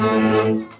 Música